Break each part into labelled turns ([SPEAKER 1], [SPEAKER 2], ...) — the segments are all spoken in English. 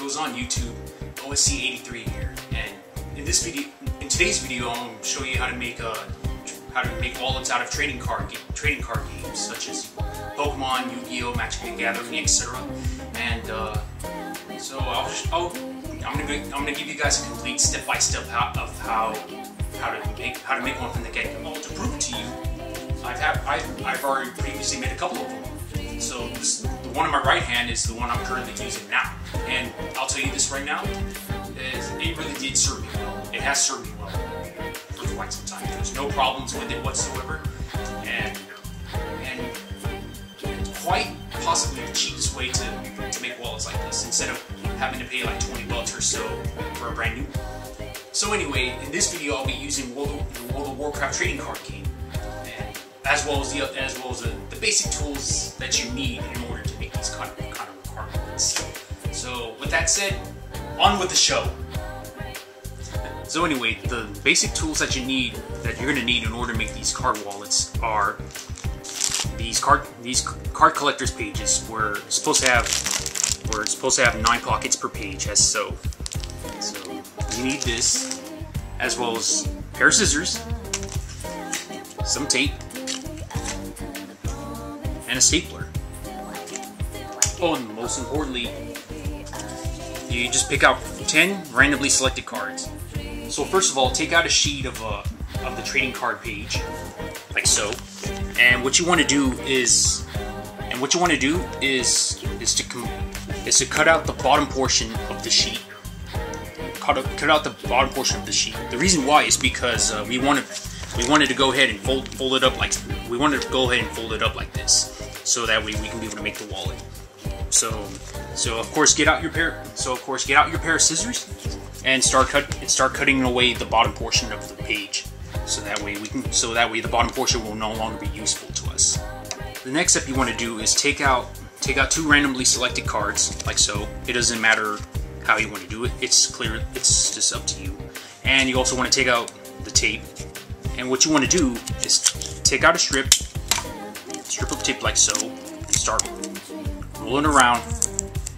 [SPEAKER 1] goes on YouTube? Panzer83 here, and in this video, in today's video, to show you how to make a how to make wallets out of trading card trading card games such as Pokemon, Yu-Gi-Oh, Magic the Gathering, etc. And uh, so I'll, I'll I'm gonna I'm gonna give you guys a complete step by step of how how to make how to make one from the get go. To prove to you, I've have I've, I've already previously made a couple of them. So this, the one on my right hand is the one I'm currently using now. And I'll right now, is it really did serve me well. It has served me well for quite some time. There's no problems with it whatsoever. And and quite possibly the cheapest way to, to make wallets like this instead of having to pay like 20 bucks or so for a brand new one. So anyway, in this video I'll be using World of, the World of Warcraft trading card game and as well as the as well as the, the basic tools that you need in order to make these kind of, kind of requirements. So with that said, on with the show. So anyway, the basic tools that you need that you're gonna need in order to make these card wallets are these card these card collectors pages. We're supposed to have we're supposed to have nine pockets per page as so. So you need this as well as a pair of scissors, some tape, and a stapler. Oh, and most importantly, you just pick out 10 randomly selected cards. So first of all, take out a sheet of, uh, of the trading card page, like so. And what you want to do is, and what you want to do is, is to is to cut out the bottom portion of the sheet. Cut, cut out the bottom portion of the sheet. The reason why is because uh, we wanted we wanted to go ahead and fold fold it up like we wanted to go ahead and fold it up like this so that way we can be able to make the wallet. So, so of course get out your pair. So of course get out your pair of scissors and start cut and start cutting away the bottom portion of the page. So that way we can. So that way the bottom portion will no longer be useful to us. The next step you want to do is take out take out two randomly selected cards like so. It doesn't matter how you want to do it. It's clear. It's just up to you. And you also want to take out the tape. And what you want to do is take out a strip strip of tape like so, and start around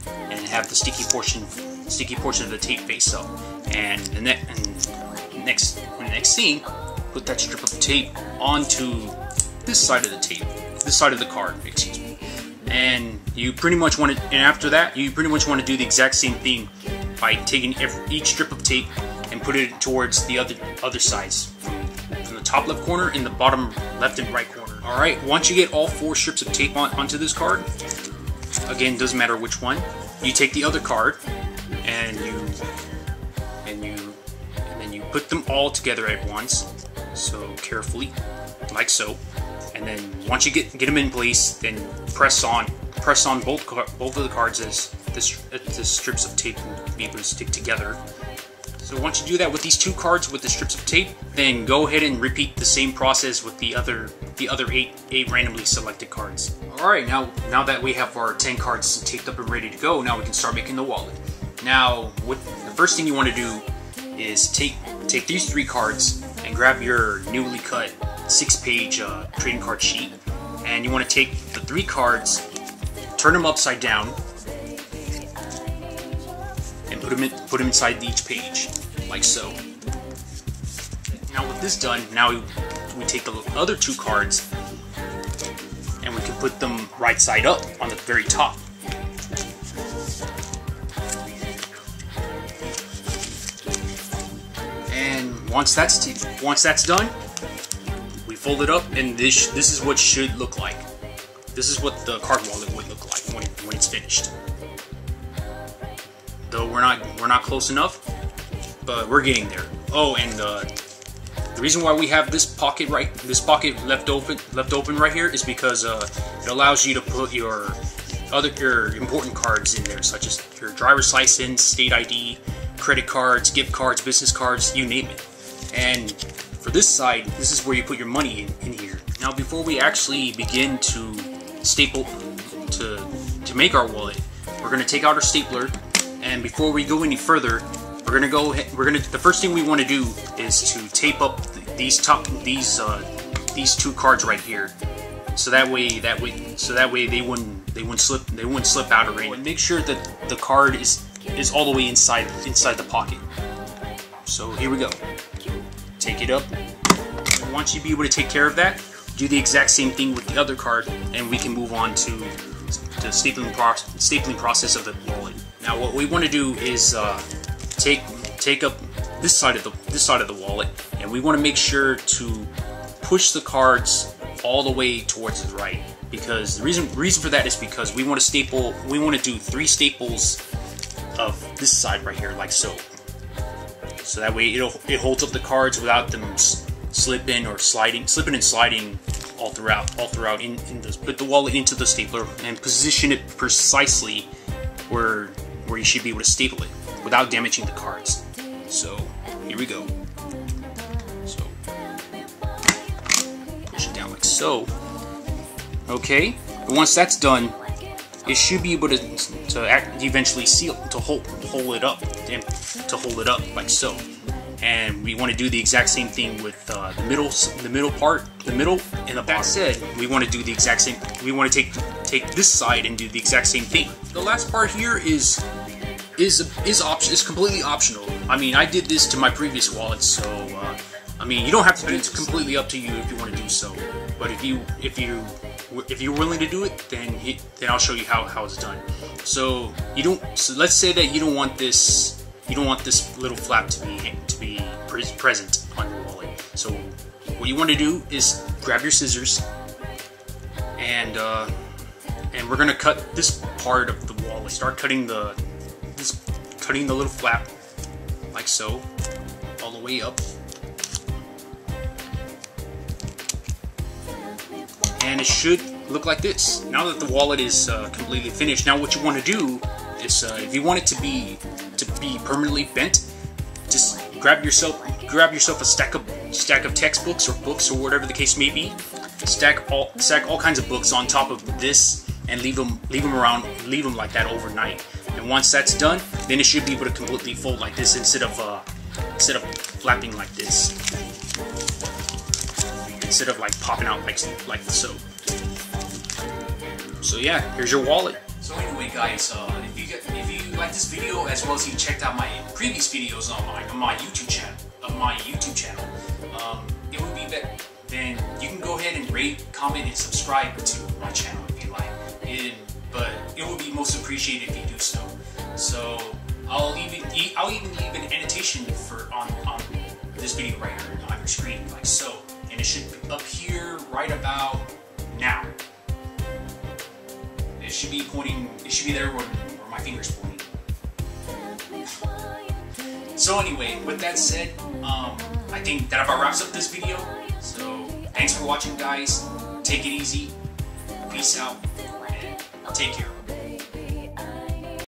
[SPEAKER 1] and have the sticky portion sticky portion of the tape face up. And the ne and next the next scene, put that strip of tape onto this side of the tape, this side of the card, excuse me. And you pretty much want to, and after that, you pretty much want to do the exact same thing by taking every, each strip of tape and put it towards the other other sides, from, from the top left corner and the bottom left and right corner. Alright, once you get all four strips of tape on, onto this card, again, doesn't matter which one, you take the other card and you and you and then you put them all together at once. So carefully, like so. And then once you get get them in place, then press on press on both both of the cards as this, the strips of tape will be able to stick together. So once you do that with these two cards with the strips of tape, then go ahead and repeat the same process with the other the other eight eight randomly selected cards. Alright, now now that we have our 10 cards taped up and ready to go, now we can start making the wallet. Now, what the first thing you want to do is take take these three cards and grab your newly cut six-page uh, trading card sheet, and you want to take the three cards, turn them upside down, and put them in, put them inside each page, like so. Now with this done, now we, take the other two cards and we can put them right side up on the very top. And once that's once that's done, we fold it up, and this this is what should look like. This is what the card wallet would look like when, when it's finished. Though we're not we're not close enough, but we're getting there. Oh, and uh, the reason why we have this pocket right, this pocket left open, left open right here is because uh, it allows you to put your other your important cards in there, such as your driver's license, state ID, credit cards, gift cards, business cards, you name it. And for this side, this is where you put your money in, in here. Now, before we actually begin to staple to to make our wallet, we're going to take out our stapler, and before we go any further, we're gonna go. We're gonna. The first thing we want to do is to tape up these top these uh, these two cards right here, so that way that way so that way they wouldn't they wouldn't slip they wouldn't slip out or anything. Make sure that the card is is all the way inside inside the pocket. So here we go. Take it up. Once you be able to take care of that, do the exact same thing with the other card, and we can move on to the stapling, pro stapling process of the wallet. Now, what we want to do is uh, take take up this side of the this side of the wallet, and we want to make sure to push the cards all the way towards the right because the reason reason for that is because we want to staple we want to do three staples of this side right here like so. So that way it'll it holds up the cards without them slipping or sliding slipping and sliding all throughout all throughout in, in this put the wallet into the stapler and position it precisely where where you should be able to staple it without damaging the cards. So here we go so okay? Once that's done it should be able to to act, eventually seal to hold hold it up and to hold it up like so. And we want to do the exact same thing with uh, the middle the middle part the middle and the back said we want to do the exact same we want to take take this side and do the exact same thing. The last part here is is is option is completely optional. I mean I did this to my previous wallet so uh, I mean you don't have to but it's completely up to you if you want to do so but if you if you if you're willing to do it, then then I'll show you how, how it's done. So you don't. So let's say that you don't want this. You don't want this little flap to be to be present on your wallet. So what you want to do is grab your scissors and uh, and we're gonna cut this part of the wallet. Start cutting the this cutting the little flap like so all the way up it should look like this. Now that the wallet is uh, completely finished, now what you want to do is, uh, if you want it to be to be permanently bent, just grab yourself grab yourself a stack of stack of textbooks or books or whatever the case may be. Stack all stack all kinds of books on top of this and leave them leave them around leave them like that overnight. And once that's done, then it should be able to completely fold like this instead of uh, instead of flapping like this instead of like popping out like like so. So yeah, here's your wallet. So anyway, guys, uh, if you get, if you like this video as well as you checked out my previous videos on my on my YouTube channel, on my YouTube channel, um, it would be better. Then you can go ahead and rate, comment, and subscribe to my channel if you like. And, but it would be most appreciated if you do so. So I'll even I'll even leave an annotation for on on this video right here on your screen, like so and it should appear right about now. It should be pointing, it should be there where, where my finger's pointing. So anyway, with that said, um, I think that about wraps up this video. So thanks for watching guys. Take it easy. Peace out. And take care.